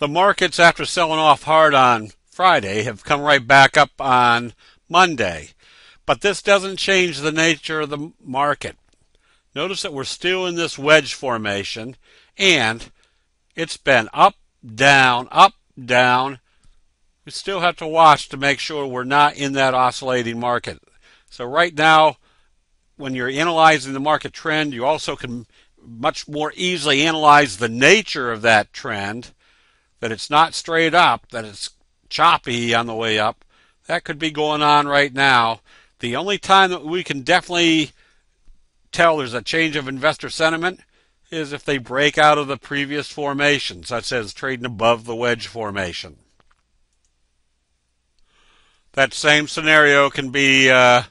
The markets, after selling off hard on Friday, have come right back up on Monday. But this doesn't change the nature of the market. Notice that we're still in this wedge formation and it's been up, down, up, down. We still have to watch to make sure we're not in that oscillating market. So right now, when you're analyzing the market trend, you also can much more easily analyze the nature of that trend, that it's not straight up, that it's choppy on the way up. That could be going on right now. The only time that we can definitely tell there's a change of investor sentiment is if they break out of the previous formation, such as trading above the wedge formation. That same scenario can be uh,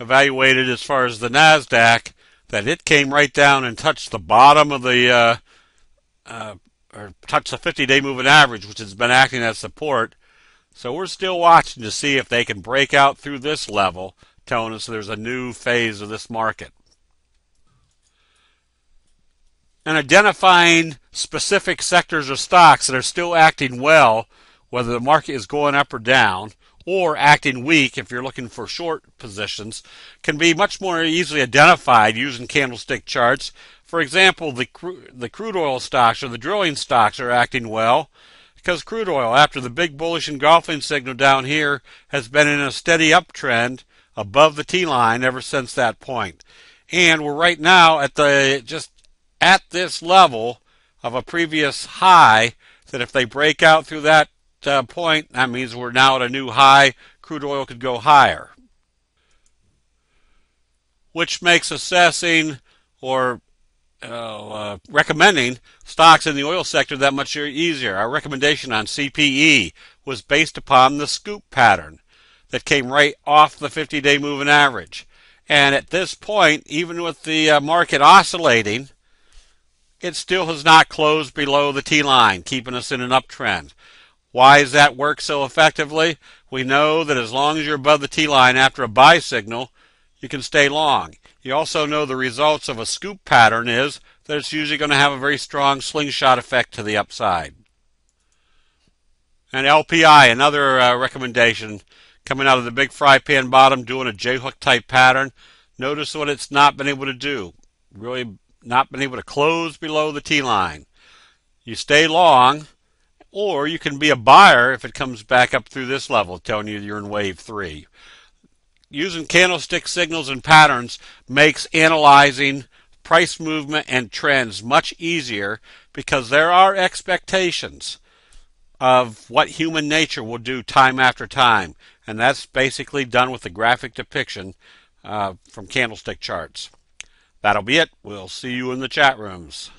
evaluated as far as the NASDAQ, that it came right down and touched the bottom of the, uh, uh, or touch the 50 day moving average, which has been acting as support. So we're still watching to see if they can break out through this level, telling us there's a new phase of this market and identifying specific sectors or stocks that are still acting well, whether the market is going up or down, or acting weak if you're looking for short positions, can be much more easily identified using candlestick charts. For example, the, the crude oil stocks or the drilling stocks are acting well because crude oil, after the big bullish engulfing signal down here, has been in a steady uptrend above the T line ever since that point. And we're right now at the just at this level of a previous high that if they break out through that uh, point, that means we're now at a new high. Crude oil could go higher, which makes assessing or uh, uh, recommending stocks in the oil sector that much easier. Our recommendation on CPE was based upon the scoop pattern that came right off the 50 day moving average. And at this point, even with the uh, market oscillating, it still has not closed below the T line, keeping us in an uptrend. Why does that work so effectively? We know that as long as you're above the T line after a buy signal, you can stay long. You also know the results of a scoop pattern is that it's usually going to have a very strong slingshot effect to the upside. And LPI, another uh, recommendation coming out of the big fry pan bottom, doing a J hook type pattern. Notice what it's not been able to do. Really not been able to close below the T line. You stay long, or you can be a buyer if it comes back up through this level, telling you you're in wave three. Using candlestick signals and patterns makes analyzing price movement and trends much easier because there are expectations of what human nature will do time after time. And that's basically done with the graphic depiction uh, from candlestick charts. That'll be it. We'll see you in the chat rooms.